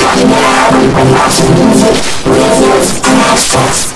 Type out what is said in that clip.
Everybody now, everybody watching music, reviews, and hashtags.